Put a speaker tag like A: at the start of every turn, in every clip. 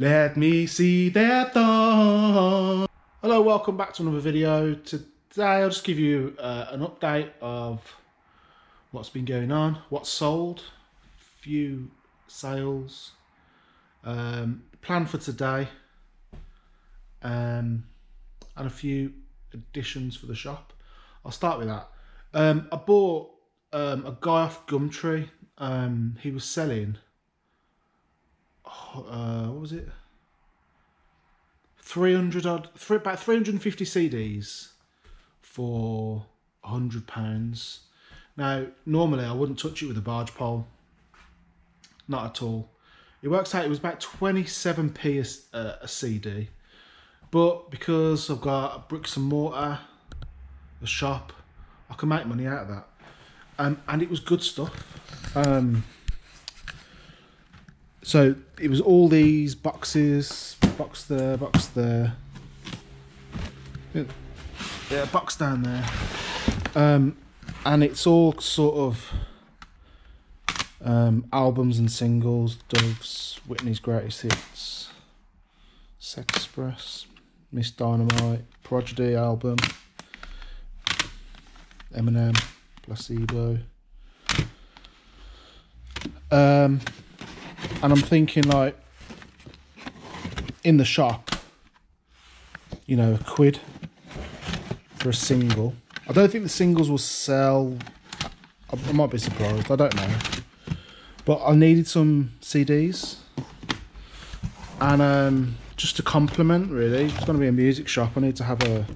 A: Let me see their thoughts. Hello, welcome back to another video. Today I'll just give you uh, an update of what's been going on, what's sold, few sales, um, plan for today, um, and a few additions for the shop. I'll start with that. Um, I bought um, a guy off Gumtree. Um, he was selling. Uh, what was it? Three hundred odd, three, about three hundred and fifty CDs for hundred pounds. Now, normally I wouldn't touch it with a barge pole. Not at all. It works out. It was about twenty seven p a, s- uh, a CD, but because I've got bricks and mortar, a shop, I can make money out of that. Um, and it was good stuff. Um, so it was all these boxes, box there, box there, yeah, box down there, um, and it's all sort of um, albums and singles, Dove's, Whitney's Greatest Hits, Sex Express, Miss Dynamite, Prodigy album, Eminem, Placebo. Um, and I'm thinking like in the shop, you know, a quid for a single. I don't think the singles will sell. I, might be surprised. I don't know, but I needed some CDs, and um, just to complement. Really, it's going to be a music shop. I need to have a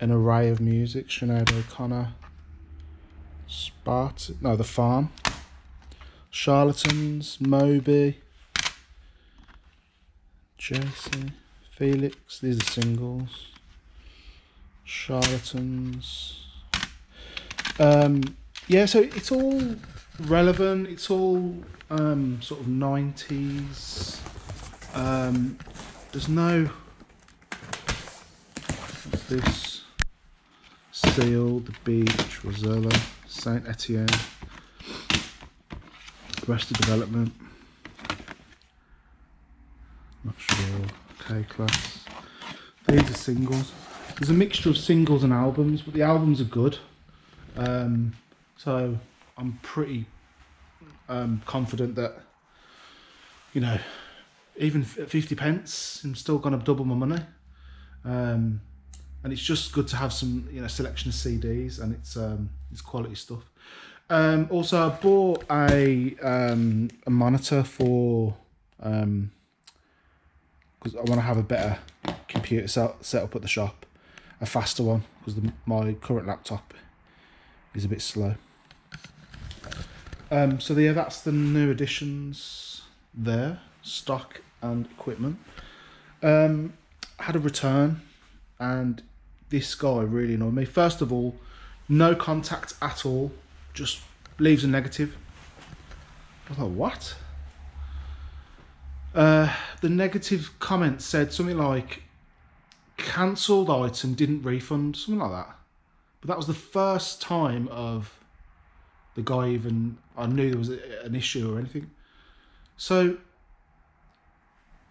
A: an array of music. Sinead O'Connor, Spart, no, the Farm, Charlatans, Moby, Jesse, Felix. These are singles. Charlatans. Um, yeah, so it's all relevant. It's all um, sort of nineties. Um, there's no. What's this? Seal, the beach, Rozalla, Saint Etienne, Arrested Development. Not sure. K-Klass. These are singles. There's a mixture of singles and albums, but the albums are good. Um, so I'm pretty um, confident that, you know, even at 50 pence, I'm still going to double my money. Um, and it's just good to have some, you know, selection of CDs, and it's um, it's quality stuff. Um, also, I bought a um, a monitor for um, because I want to have a better computer set, set up at the shop, a faster one because my current laptop is a bit slow. Um, so yeah, that's the new additions there, stock and equipment. Um, I had a return, and this guy really annoyed me. First of all, no contact at all, just leaves a negative. I like, what? Uh, the negative comment said something like cancelled item didn't refund something like that but that was the first time of the guy even i knew there was a, an issue or anything so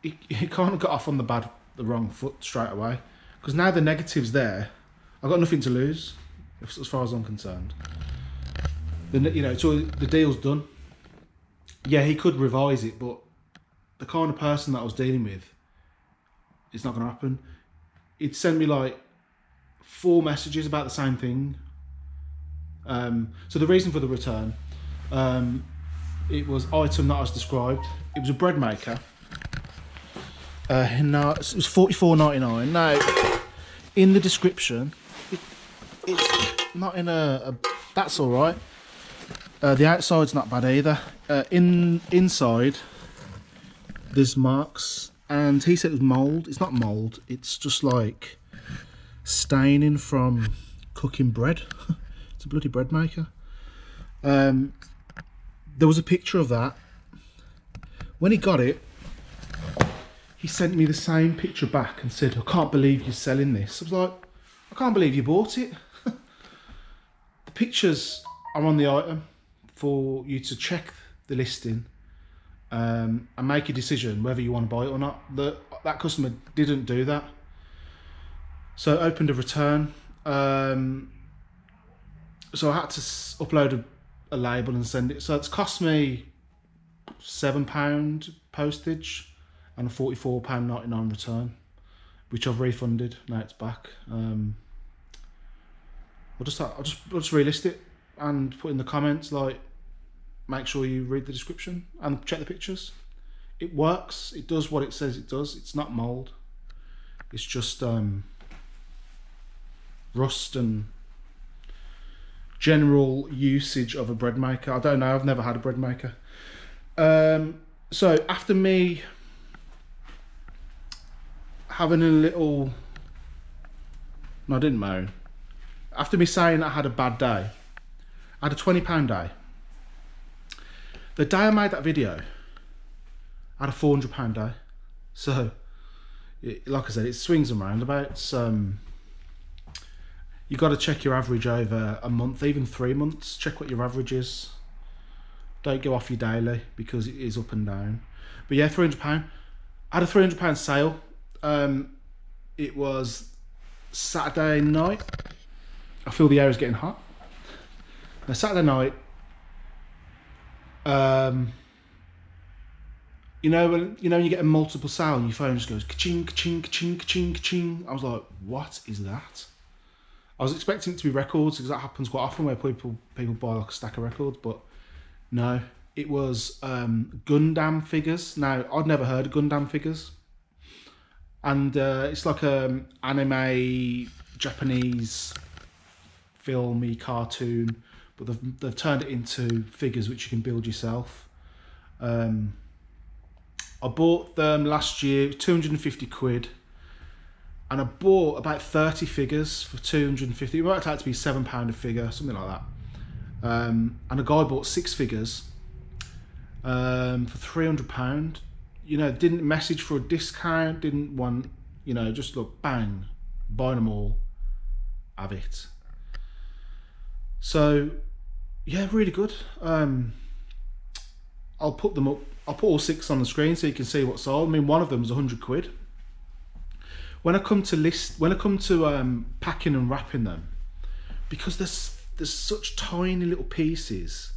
A: he, he kind of got off on the bad the wrong foot straight away because now the negatives there i've got nothing to lose as far as i'm concerned the you know so the deal's done yeah he could revise it but the kind of person that I was dealing with, it's not going to happen. He'd send me like four messages about the same thing. Um, so the reason for the return, um, it was item not as described. It was a bread maker. Uh, no, it was forty four ninety nine. Now, in the description, it, it's not in a, a. That's all right. Uh, the outside's not bad either. Uh, in inside, there's marks, and he said it was mold. It's not mold. It's just like staining from cooking bread. it's a bloody bread maker. Um, there was a picture of that. When he got it, he sent me the same picture back and said, "I can't believe you're selling this." I was like, "I can't believe you bought it." the pictures are on the item for you to check the listing um, and make a decision whether you want to buy it or not. The, that customer didn't do that. So I opened a return. Um, so I had to s- upload a, a label and send it. So it's cost me seven pound postage and a forty four pound ninety nine return, which I've refunded. Now it's back. Um, I'll just I'll just I'll just relist it and put in the comments like make sure you read the description and check the pictures. It works. It does what it says it does. It's not mold. It's just um, rust and general usage of a bread maker. I don't know. I've never had a bread maker. Um, so after me having a little, no, I didn't moan. After me saying I had a bad day, I had a twenty pound day. The day I made that video, I had a four hundred pound day. So, it, like I said, it swings and roundabouts. Um, you got to check your average over a month, even three months. Check what your average is. Don't go off your daily because it is up and down. But yeah, three hundred pound. I had a three hundred pound sale. Um, it was Saturday night. I feel the air is getting hot. Now Saturday night. Um, you know when you know when you get a multiple and your phone just goes ka-ching, ka-ching, ka-ching, ka-ching, ka-ching. I was like, what is that? I was expecting it to be records because that happens quite often where people people buy like a stack of records, but no, it was um, Gundam figures. Now I'd never heard of Gundam figures, and uh, it's like a anime Japanese filmy cartoon, but they've they've turned it into figures which you can build yourself. Um, I bought them last year, two hundred and fifty quid and I bought about 30 figures for 250. It worked out to be seven pound a figure, something like that. Um, and a guy bought six figures um, for 300 pound. You know, didn't message for a discount, didn't want, you know, just look, bang, buy them all, have it. So, yeah, really good. Um, I'll put them up. I'll put all six on the screen so you can see what's sold. I mean, one of them was 100 quid when I come to list, when I come to um, packing and wrapping them, because there's there's such tiny little pieces,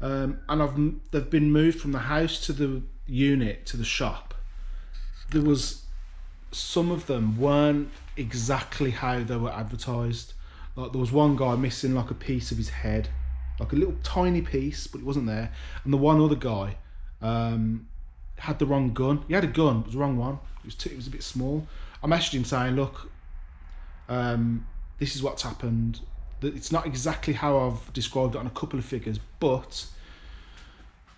A: um, and I've they've been moved from the house to the unit to the shop. There was some of them weren't exactly how they were advertised. Like there was one guy missing like a piece of his head, like a little tiny piece, but it wasn't there. And the one other guy um, had the wrong gun. He had a gun, but it was the wrong one. It was too, it was a bit small. I messaged him saying, "Look, um, this is what's happened. It's not exactly how I've described it on a couple of figures, but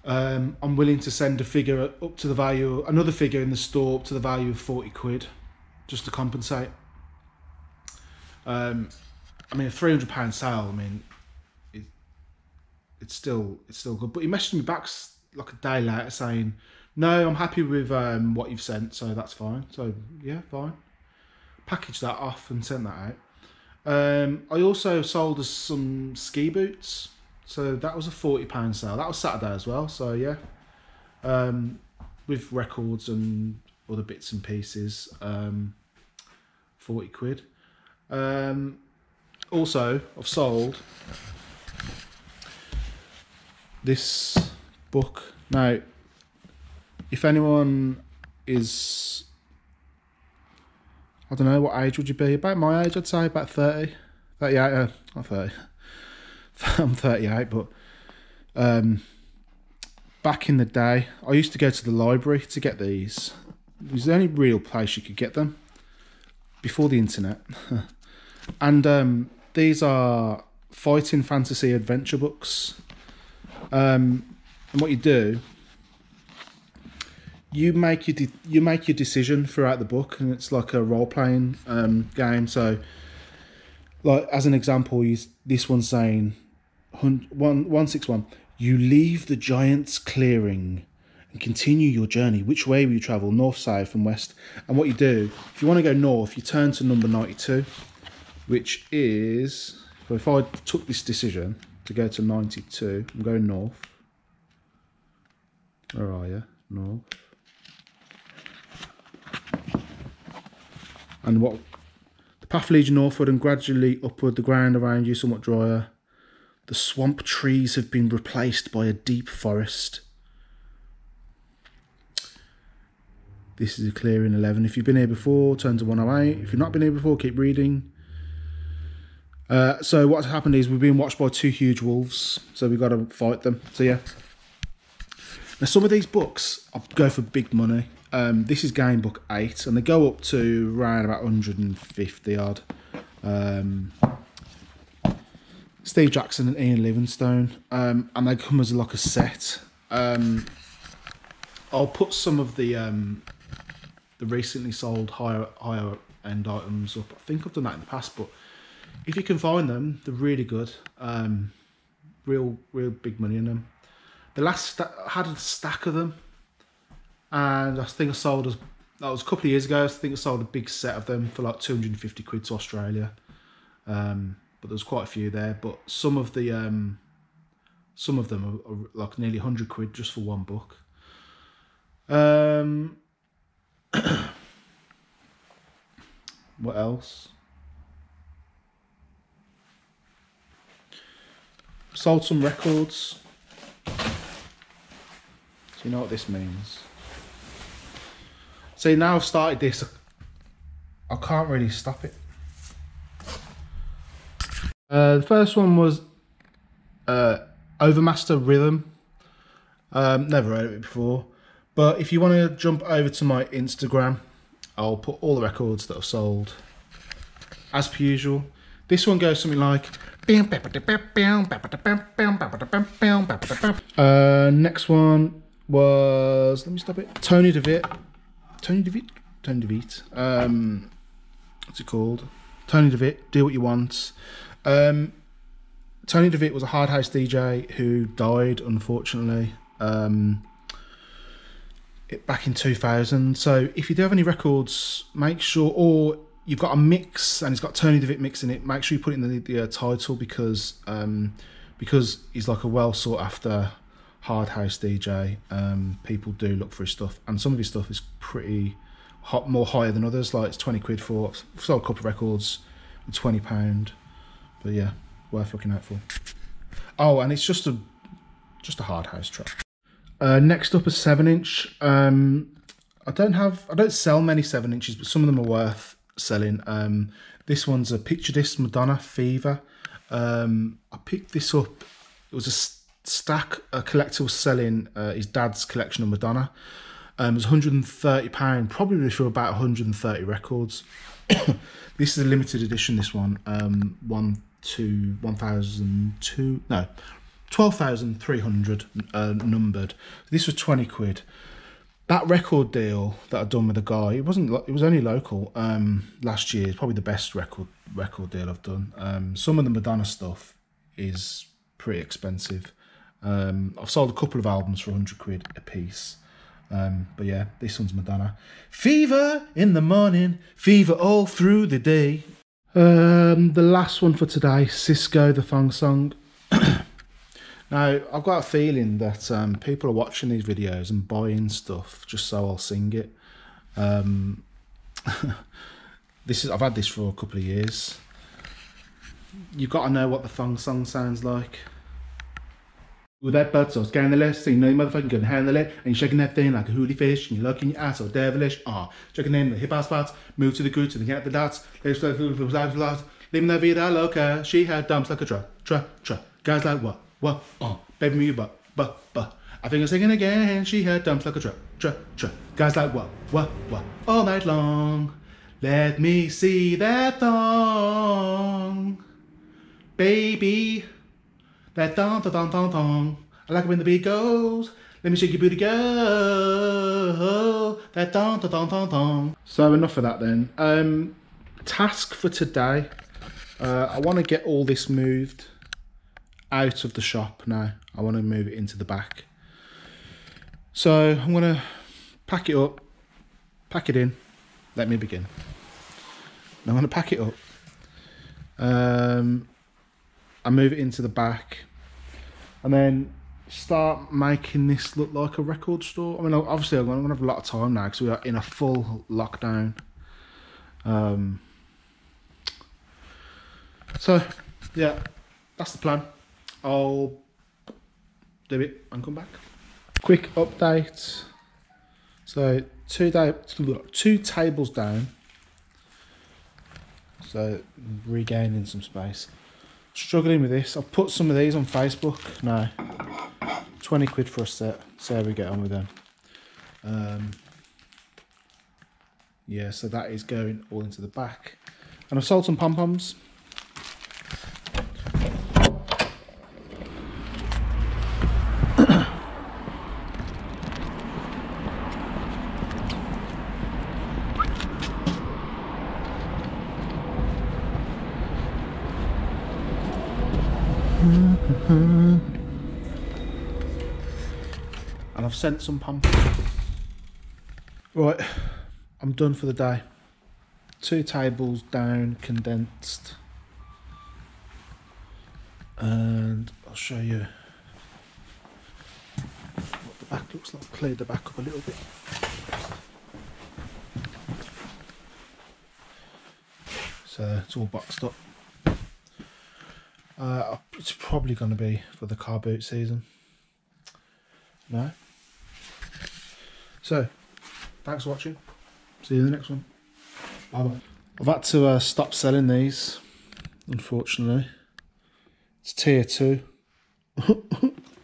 A: um, I'm willing to send a figure up to the value, another figure in the store up to the value of forty quid, just to compensate." Um, I mean, a three hundred pound sale. I mean, it's still it's still good. But he messaged me back like a day later saying, "No, I'm happy with um, what you've sent, so that's fine." So yeah, fine. Package that off and sent that out. Um, I also sold us some ski boots, so that was a forty pound sale. That was Saturday as well. So yeah, um, with records and other bits and pieces, um, forty quid. Um, also, I've sold this book. Now, if anyone is, I don't know, what age would you be? About my age, I'd say, about 30. 38, uh, not 30. I'm 38, but um, back in the day, I used to go to the library to get these. It was the only real place you could get them before the internet. and um, these are fighting fantasy adventure books. Um, and what you do, you make your de- you make your decision throughout the book, and it's like a role playing um, game. So, like as an example, you, this one's saying one one six one. You leave the giant's clearing and continue your journey. Which way will you travel? North, south, and west. And what you do, if you want to go north, you turn to number ninety two, which is if I took this decision to go to ninety two, I'm going north. Where are you? North. And what the path leads northward and gradually upward, the ground around you somewhat drier. The swamp trees have been replaced by a deep forest. This is a clearing 11. If you've been here before, turn to 108. If you've not been here before, keep reading. Uh, so what's happened is we've been watched by two huge wolves, so we've got to fight them. So yeah. Now some of these books I go for big money. Um, this is game book eight, and they go up to around about 150 odd. Um, Steve Jackson and Ian Livingstone, um, and they come as like a set. Um, I'll put some of the um, the recently sold higher higher end items up. I think I've done that in the past, but if you can find them, they're really good. Um, real real big money in them. The last sta- I had a stack of them, and I think I sold a, that was a couple of years ago. I think I sold a big set of them for like two hundred and fifty quid to Australia. Um, but there's quite a few there. But some of the um, some of them are, are like nearly hundred quid just for one book. Um, what else? Sold some records. Do you know what this means? See, now I've started this, I can't really stop it. Uh, the first one was uh, Overmaster Rhythm. Um, never heard of it before. But if you want to jump over to my Instagram, I'll put all the records that I've sold. As per usual, this one goes something like. Uh, next one was let me stop it. Tony De Vit. Tony De Vit. Tony De Vit. Um, what's it called? Tony De Vit. Do what you want. Um, Tony De Vit was a hard house DJ who died unfortunately. Um, it, back in 2000. So if you do have any records, make sure, or you've got a mix and it's got Tony De Vit mix in it, make sure you put it in the, the uh, title because um, because he's like a well sought after hard house DJ. Um, people do look for his stuff, and some of his stuff is pretty hot, more higher than others. Like it's 20 quid for sold a couple of records, 20 pound. But yeah, worth looking out for. Oh, and it's just a just a hard house track. Uh, next up, a seven inch. Um, I don't have, I don't sell many seven inches, but some of them are worth selling. Um, this one's a picture disc Madonna Fever. Um, I picked this up. It was a stack. A collector was selling uh, his dad's collection of Madonna. Um, it was 130 pound, probably for about 130 records. this is a limited edition. This one, um, one to 1,002. No, 12,300 uh, numbered. This was 20 quid. That record deal that I'd done with a guy, it wasn't. It was only local. Um, last year, it's probably the best record record deal I've done. Um, some of the Madonna stuff is pretty expensive. Um, I've sold a couple of albums for 100 quid a piece. Um, but yeah, this one's Madonna. Fever in the morning, fever all through the day. Um, the last one for today, Sisqó, the Thong Song. Now, I've got a feeling that um, people are watching these videos and buying stuff just so I'll sing it. Um, this is I've had this for a couple of years. You've got to know what the thong song sounds like. With that butt so scandalous, so you know you motherfucking couldn't handle it, and you're shaking that thing like a hooly fish, and you're looking your ass so devilish. Ah, checking in the hip hop spots, move to the goots and get the dots. Leaving that vida loca, she had dumps like a truck, truck, truck. Guys like what? What, uh, baby me, but, but, but. I think I'm singing again. She had dumps like a truck, truck, truck. Guys like what, what, what, all night long. Let me see that thong, baby. That thong, thong, thong, thong, thong. I like it when the beat goes. Let me shake your booty, go. That thong, thong, thong, thong, thong. So enough of that then. Um, task for today. Uh, I want to get all this moved out of the shop now. I want to move it into the back. So I'm going to pack it up, pack it in. Let me begin. I'm going to pack it up. Um, I move it into the back. And then start making this look like a record store. I mean, obviously, I'm going to have a lot of time now because we are in a full lockdown. Um, so, yeah, that's the plan. I'll do it and come back. Quick update. So, two day, two tables down. So, regaining some space. Struggling with this. I've put some of these on Facebook now. 20 quid for a set. See how we get on with them. Um, yeah, so that is going all into the back. And I've sold some pom-poms. And I've sent some pom-poms. Right, I'm done for the day. Two tables down, condensed. And I'll show you what the back looks like. Cleared the back up a little bit. So it's all boxed up. Uh, it's probably going to be for the car boot season. No. So, thanks for watching. See you in the next one. Bye bye. I've had to uh, stop selling these, unfortunately. It's tier two.